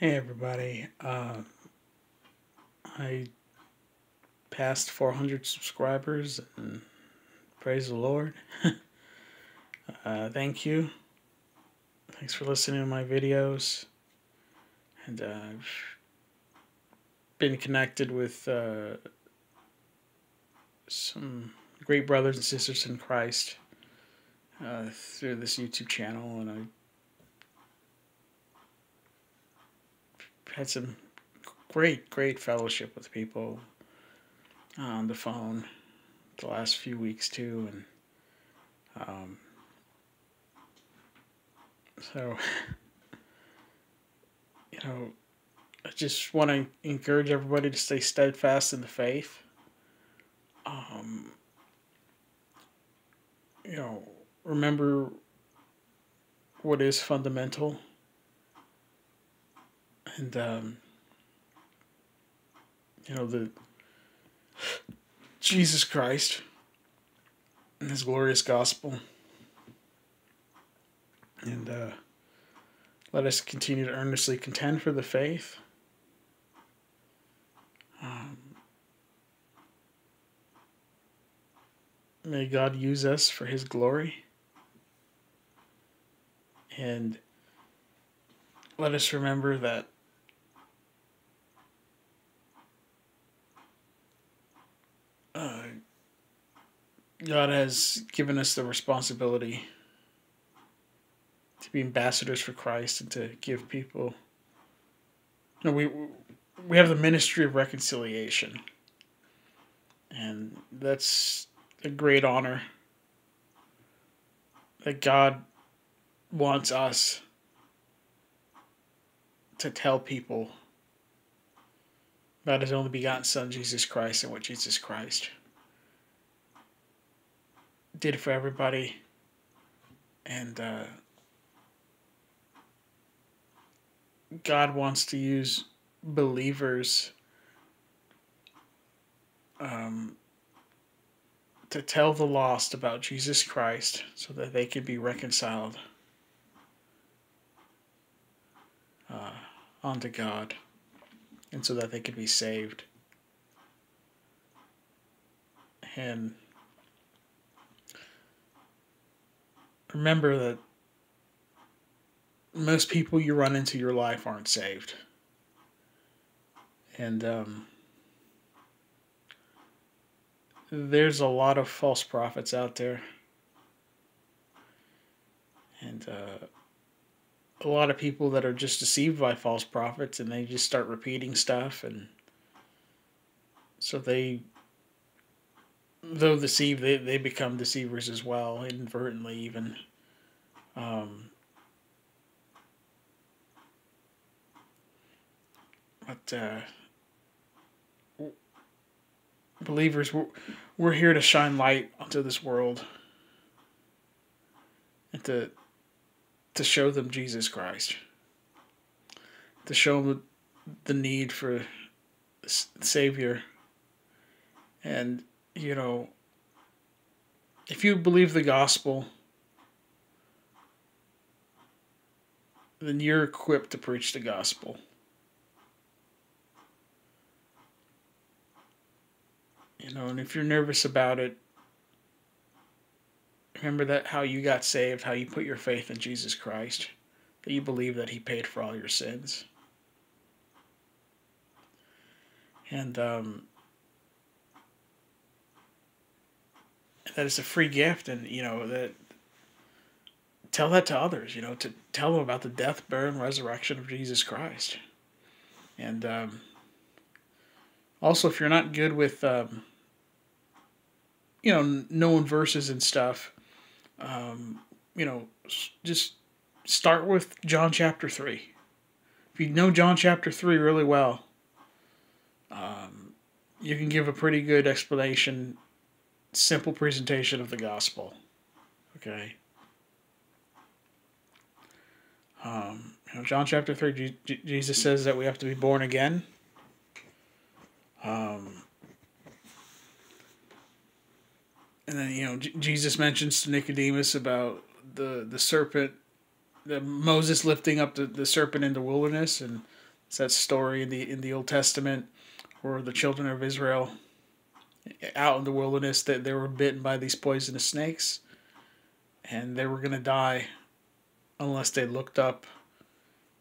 Hey everybody, uh, I passed 400 subscribers and praise the Lord. uh, thank you. Thanks for listening to my videos. And uh, I've been connected with uh, some great brothers and sisters in Christ uh, through this YouTube channel, and I had some great, great fellowship with people on the phone the last few weeks too, and um, so you know, I just want to encourage everybody to stay steadfast in the faith. Um, you know, remember what is fundamental and um, you know the Jesus Christ and His glorious gospel, and uh, let us continue to earnestly contend for the faith. Um, may God use us for His glory. And let us remember that uh, God has given us the responsibility to be ambassadors for Christ and to give people. You know, we we have the ministry of reconciliation, and that's a great honor that God wants us to tell people about his only begotten Son, Jesus Christ, and what Jesus Christ did for everybody. And uh, God wants to use believers um, to tell the lost about Jesus Christ so that they can be reconciled uh, unto God and so that they could be saved. And remember that most people you run into your life aren't saved. And um, there's a lot of false prophets out there. And uh, a lot of people that are just deceived by false prophets and they just start repeating stuff and so they though deceived they, they become deceivers as well inadvertently even. Um, but uh, believers we're, we're here to shine light onto this world and to to show them Jesus Christ, to show them the need for Savior. And, you know, if you believe the gospel, then you're equipped to preach the gospel. You know, and if you're nervous about it, Remember that how you got saved, how you put your faith in Jesus Christ, that you believe that He paid for all your sins. And um, that it's a free gift, and you know that tell that to others. You know to tell them about the death, burial, and resurrection of Jesus Christ. And um, also, if you're not good with um, you know knowing verses and stuff, um, you know, just start with John chapter 3. If you know John chapter 3 really well, um, you can give a pretty good explanation, simple presentation of the gospel. Okay? Um, you know, John chapter 3, G- Jesus says that we have to be born again. Um, and then you know J- Jesus mentions to Nicodemus about the the serpent, the Moses lifting up the, the serpent in the wilderness, and It's that story in the in the Old Testament where the children of Israel out in the wilderness that they were bitten by these poisonous snakes and they were going to die unless they looked up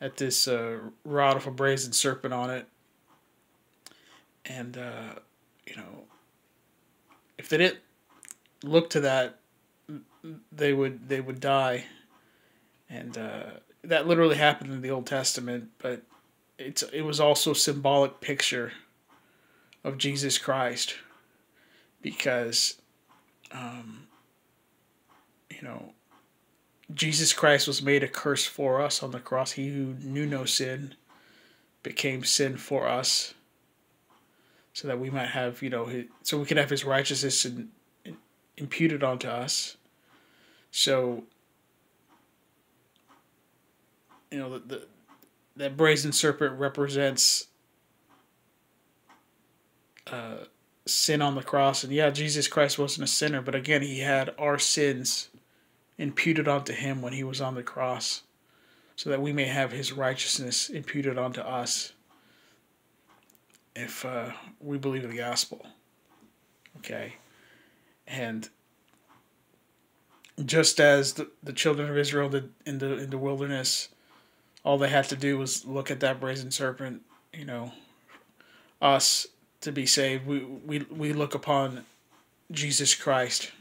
at this uh, rod of a brazen serpent on it. And uh, you know if they didn't look to that they would they would die. And uh, that literally happened in the old testament but it's it was also symbolic picture of jesus christ because um, you know jesus christ was made a curse for us on the cross. He who knew no sin became sin for us so that we might have you know his, so we could have his righteousness and imputed onto us so you know the, the that brazen serpent represents uh, sin on the cross. And yeah, Jesus Christ wasn't a sinner, but again, he had our sins imputed onto him when he was on the cross, so that we may have his righteousness imputed onto us if uh, we believe the gospel. Okay? And just as the, the children of Israel did in the in the wilderness, all they had to do was look at that brazen serpent, you know, us to be saved. We we we look upon Jesus Christ.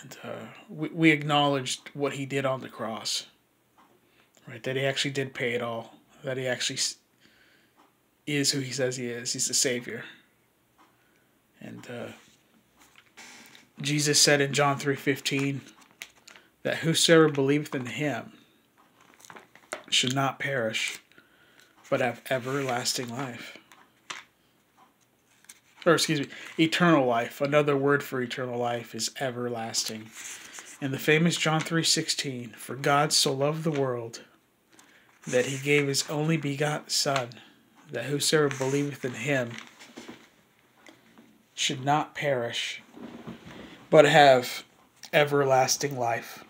And uh, we, we acknowledged what he did on the cross. Right? That he actually did pay it all. That he actually is who he says he is. He's the Savior. And uh, Jesus said in John 3.15 that whosoever believeth in him should not perish, but have everlasting life. Or excuse me, eternal life. Another word for eternal life is everlasting. In the famous John 3:16, for God so loved the world that he gave his only begotten son, that whosoever believeth in him should not perish, but have everlasting life.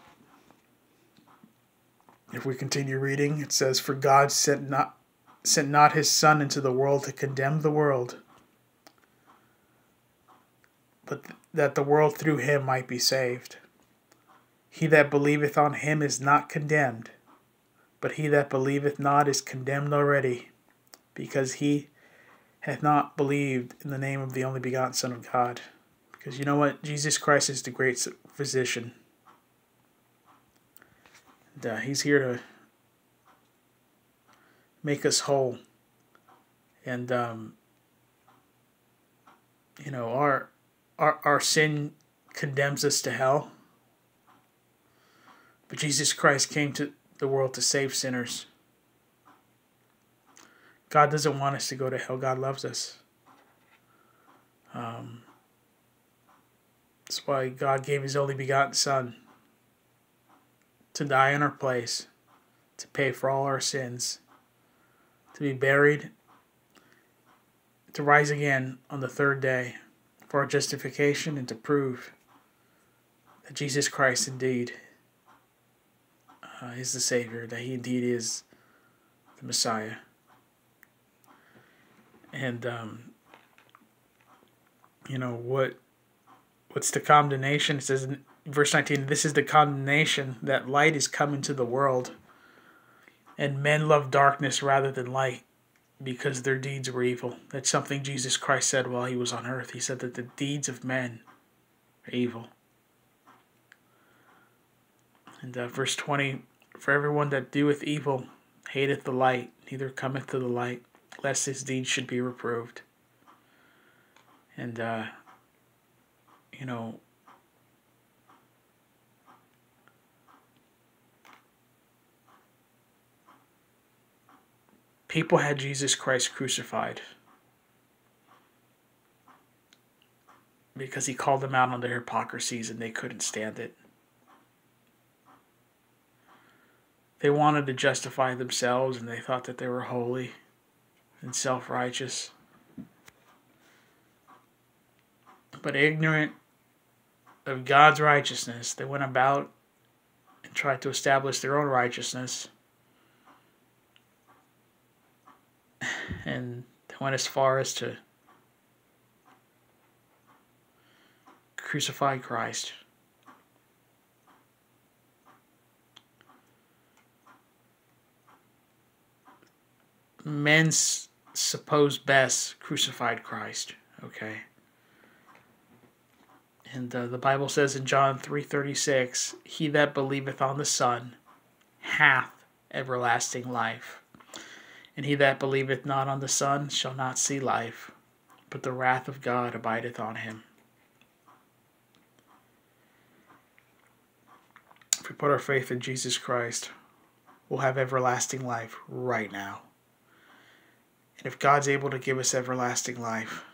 If we continue reading, it says, For God sent not, sent not his Son into the world to condemn the world, but that the world through him might be saved. He that believeth on him is not condemned, but he that believeth not is condemned already, because he hath not believed in the name of the only begotten Son of God. Because you know what? Jesus Christ is the great physician. And, uh, he's here to make us whole. And, um, you know, our, our, our sin condemns us to hell. But Jesus Christ came to the world to save sinners. God doesn't want us to go to hell. God loves us. Um, that's why God gave His only begotten Son to die in our place, to pay for all our sins, to be buried, to rise again on the third day for our justification and to prove that Jesus Christ indeed uh, is the Savior, that He indeed is the Messiah. And, um, you know, what what's the condemnation? It says in verse 19, This is the condemnation that light is come into the world, and men love darkness rather than light because their deeds were evil. That's something Jesus Christ said while he was on earth. He said that the deeds of men are evil. And uh, verse 20, For everyone that doeth evil hateth the light, neither cometh to the light, lest his deeds should be reproved. And, uh, you know, people had Jesus Christ crucified because he called them out on their hypocrisies and they couldn't stand it. They wanted to justify themselves and they thought that they were holy and self righteous, but ignorant of God's righteousness. They went about and tried to establish their own righteousness. And they went as far as to crucify Christ. Men's supposed best crucified Christ. Okay. And uh, the Bible says in John 3:36, "He that believeth on the Son hath everlasting life, and he that believeth not on the Son shall not see life, but the wrath of God abideth on him." If we put our faith in Jesus Christ, we'll have everlasting life right now. And if God's able to give us everlasting life,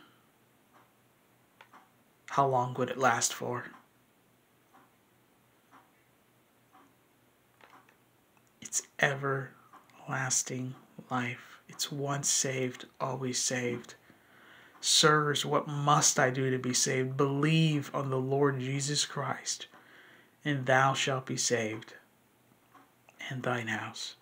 how long would it last for? It's everlasting life. It's once saved, always saved. Sirs, what must I do to be saved? Believe on the Lord Jesus Christ, and thou shalt be saved, and thine house.